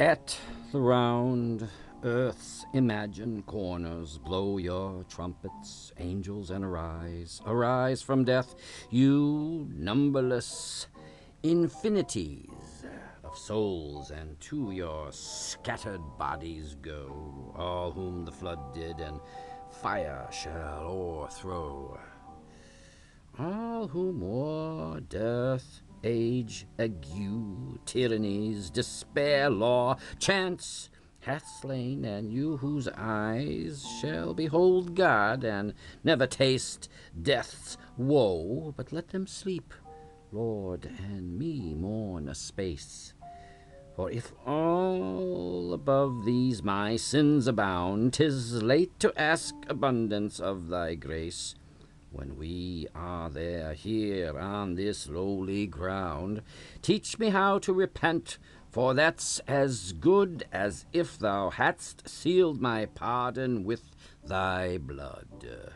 At the round earth's imagined corners, blow your trumpets, angels, and arise. Arise from death, you numberless infinities of souls, and to your scattered bodies go, all whom the flood did, and fire shall o'erthrow. All whom war, death, age, ague, tyrannies, despair, law, chance, hath slain, and you whose eyes shall behold God, and never taste death's woe, but let them sleep, Lord, and me mourn a space. For if all above these my sins abound, 'tis late to ask abundance of thy grace when we are there here on this lowly ground. Teach me how to repent, for that's as good as if thou hadst sealed my pardon with thy blood.